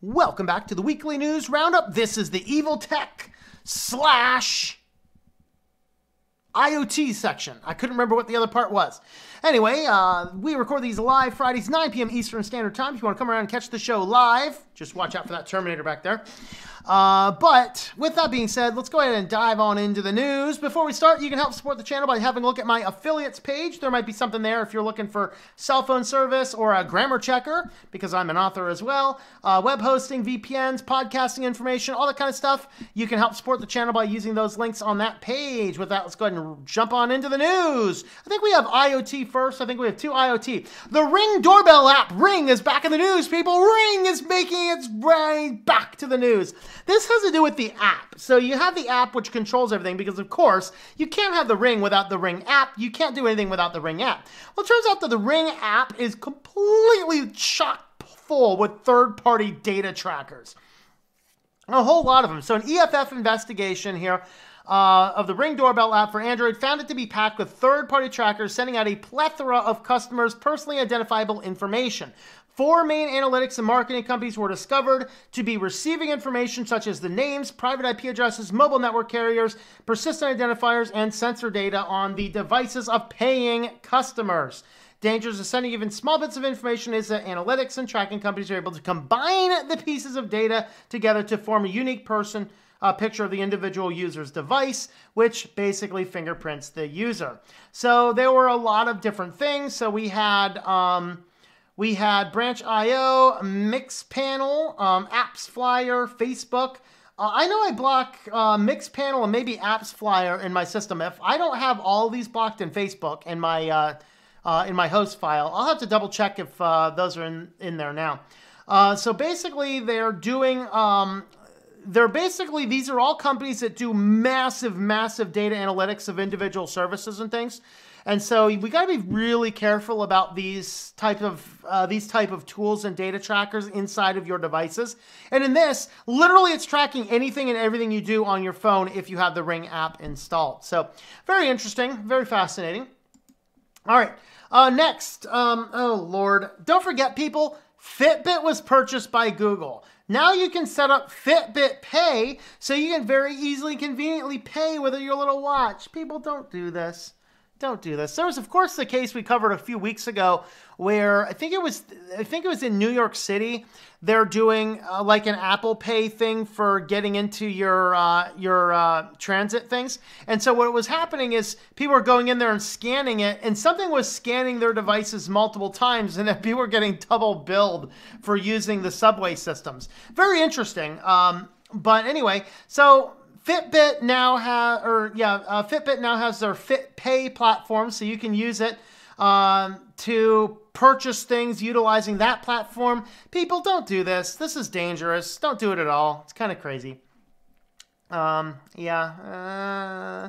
Welcome back to the weekly news roundup. This is the Evil Tech slash IoT section. I couldn't remember what the other part was. Anyway, uh, we record these live Fridays, 9 p.m. Eastern Standard Time. If you want to come around and catch the show live, just watch out for that Terminator back there. Uh, but with that being said, let's go ahead and dive on into the news. Before we start, you can help support the channel by having a look at my affiliates page. There might be something there if you're looking for cell phone service or a grammar checker, because I'm an author as well, uh, web hosting, VPNs, podcasting information, all that kind of stuff. You can help support the channel by using those links on that page. With that, let's go ahead and jump on into the news. I think we have IoT first. I think we have two IoT. The Ring doorbell app, Ring, is back in the news, people. Ring is making its way back to the news. This has to do with the app. So you have the app which controls everything because, of course, you can't have the Ring without the Ring app. You can't do anything without the Ring app. Well, it turns out that the Ring app is completely chock full with third party data trackers. A whole lot of them. So, an EFF investigation here uh, of the Ring doorbell app for Android found it to be packed with third party trackers sending out a plethora of customers' personally identifiable information. Four main analytics and marketing companies were discovered to be receiving information such as the names, private IP addresses, mobile network carriers, persistent identifiers, and sensor data on the devices of paying customers. Dangers of sending even small bits of information is that analytics and tracking companies are able to combine the pieces of data together to form a unique person a picture of the individual user's device, which basically fingerprints the user. So there were a lot of different things. So we had um, we had Branch.io, Mixpanel, um, AppsFlyer, Facebook. Uh, I know I block uh, Mixpanel and maybe AppsFlyer in my system. If I don't have all these blocked in Facebook in my uh, uh, in my host file, I'll have to double check if uh, those are in, in there now. Uh, so basically, they're doing um, they're basically these are all companies that do massive massive data analytics of individual services and things. And so we got to be really careful about these type of uh, these type of tools and data trackers inside of your devices. And in this literally it's tracking anything and everything you do on your phone if you have the ring app installed. So very interesting very fascinating. All right uh, next um, oh lord. Don't forget people fitbit was purchased by google now you can set up Fitbit Pay so you can very easily, conveniently pay with your little watch. People don't do this. Don't do this. There was, of course, the case we covered a few weeks ago where I think it was, I think it was in New York City. They're doing uh, like an Apple Pay thing for getting into your uh, your uh, transit things. And so what was happening is people were going in there and scanning it, and something was scanning their devices multiple times, and then people were getting double billed for using the subway systems. Very interesting. Um, but anyway, so Fitbit now has, or yeah, uh, Fitbit now has their Fit Pay platform, so you can use it um, to purchase things utilizing that platform. People, don't do this. This is dangerous. Don't do it at all. It's kind of crazy. Um, yeah. Uh...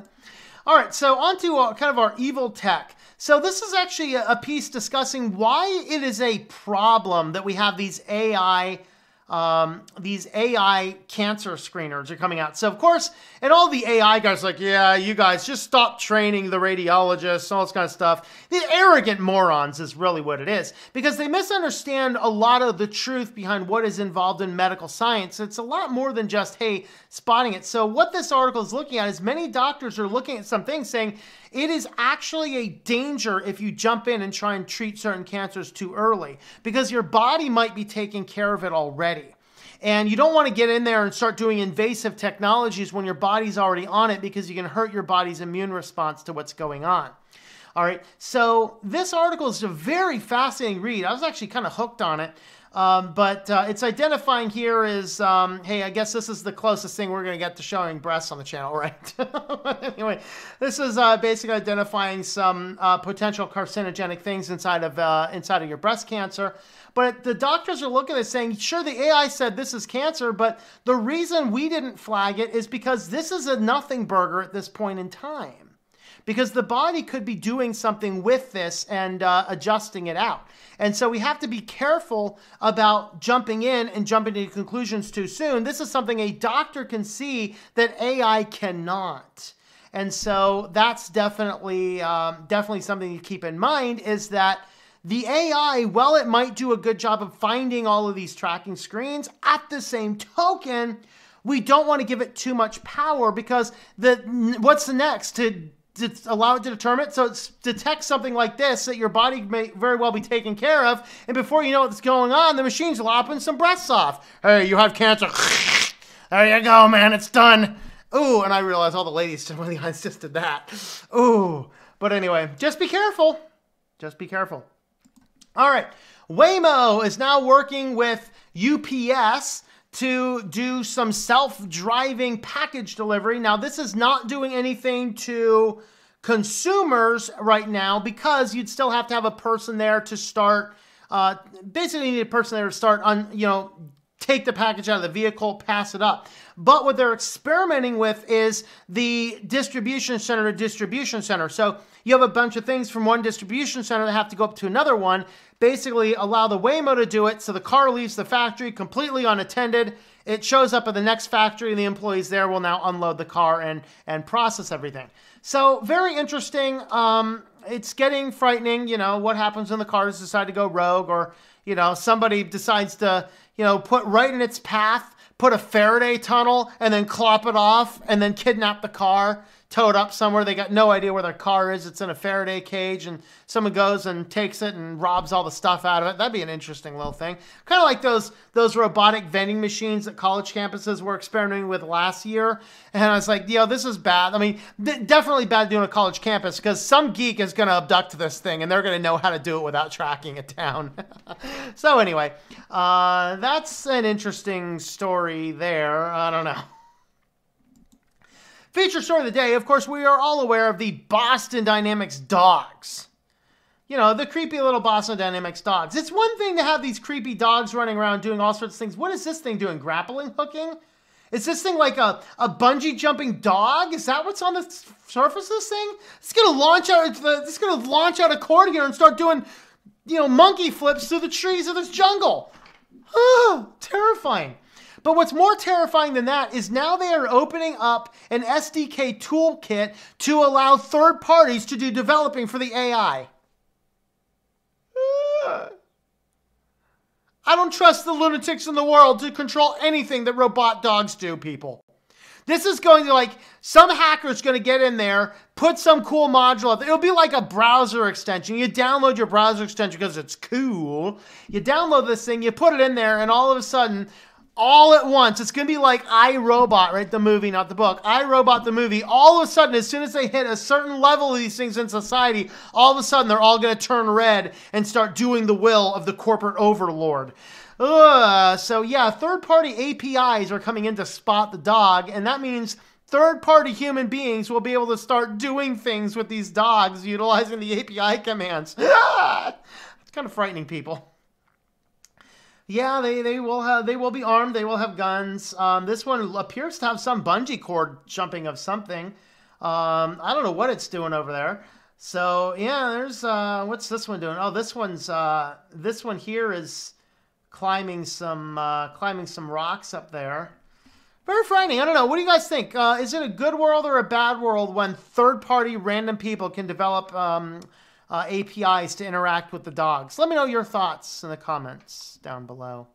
All right, so on to uh, kind of our evil tech. So this is actually a piece discussing why it is a problem that we have these AI um, these AI cancer screeners are coming out. So, of course, and all the AI guys like, yeah, you guys just stop training the radiologists, all this kind of stuff. The arrogant morons is really what it is because they misunderstand a lot of the truth behind what is involved in medical science. It's a lot more than just, hey, spotting it. So, what this article is looking at is many doctors are looking at some things saying it is actually a danger if you jump in and try and treat certain cancers too early because your body might be taking care of it already. And you don't want to get in there and start doing invasive technologies when your body's already on it because you can hurt your body's immune response to what's going on. All right, so this article is a very fascinating read. I was actually kind of hooked on it. Um, but uh, it's identifying here is, um, hey, I guess this is the closest thing we're going to get to showing breasts on the channel, right? anyway, this is uh, basically identifying some uh, potential carcinogenic things inside of uh, inside of your breast cancer. But the doctors are looking at it saying, sure, the AI said this is cancer, but the reason we didn't flag it is because this is a nothing burger at this point in time because the body could be doing something with this and uh, adjusting it out. And so we have to be careful about jumping in and jumping to conclusions too soon. This is something a doctor can see that AI cannot. And so that's definitely um, definitely something to keep in mind is that the AI, while it might do a good job of finding all of these tracking screens, at the same token, we don't want to give it too much power because the what's the next to, to allow it to determine it. so it detects something like this that your body may very well be taken care of. And before you know what's going on the machine's lopping some breasts off. Hey you have cancer. There you go man. It's done. Ooh and i realized all the ladies one the just did that. Ooh. But anyway just be careful. Just be careful. All right. Waymo is now working with UPS to do some self-driving package delivery. Now, this is not doing anything to consumers right now because you'd still have to have a person there to start. Uh, basically, you need a person there to start on, you know, take the package out of the vehicle, pass it up. But what they're experimenting with is the distribution center to distribution center. So you have a bunch of things from one distribution center that have to go up to another one. Basically, allow the Waymo to do it so the car leaves the factory completely unattended. It shows up at the next factory, and the employees there will now unload the car and and process everything. So very interesting. Um, it's getting frightening. You know what happens when the cars decide to go rogue, or you know somebody decides to you know put right in its path put a Faraday tunnel and then clop it off and then kidnap the car, tow it up somewhere. They got no idea where their car is. It's in a Faraday cage and someone goes and takes it and robs all the stuff out of it. That'd be an interesting little thing. Kind of like those those robotic vending machines that college campuses were experimenting with last year. And I was like, yo, this is bad. I mean, definitely bad doing a college campus because some geek is going to abduct this thing and they're going to know how to do it without tracking it down. so anyway, uh, that's an interesting story there. I don't know. Feature story of the day, of course, we are all aware of the Boston Dynamics dogs. You know, the creepy little Boston Dynamics dogs. It's one thing to have these creepy dogs running around doing all sorts of things. What is this thing doing? Grappling hooking? Is this thing like a, a bungee jumping dog? Is that what's on the surface of this thing? It's gonna launch out it's gonna launch out a cord here and start doing, you know, monkey flips through the trees of this jungle. Oh, terrifying. But what's more terrifying than that is now they are opening up an SDK toolkit to allow third parties to do developing for the AI. Ah. I don't trust the lunatics in the world to control anything that robot dogs do, people. This is going to like some hacker's going to get in there, put some cool module up. It'll be like a browser extension. You download your browser extension because it's cool. You download this thing, you put it in there, and all of a sudden, all at once. It's going to be like I Robot, right? The movie, not the book. I Robot, the movie. All of a sudden, as soon as they hit a certain level of these things in society, all of a sudden they're all going to turn red and start doing the will of the corporate overlord. Ugh. So, yeah, third party APIs are coming in to Spot the dog, and that means third party human beings will be able to start doing things with these dogs utilizing the API commands. it's kind of frightening people. Yeah, they, they will have they will be armed. They will have guns. Um, this one appears to have some bungee cord jumping of something. Um, I don't know what it's doing over there. So yeah, there's uh, what's this one doing? Oh, this one's uh, this one here is climbing some uh, climbing some rocks up there. Very frightening. I don't know. What do you guys think? Uh, is it a good world or a bad world when third-party random people can develop um, uh, APIs to interact with the dogs. Let me know your thoughts in the comments down below.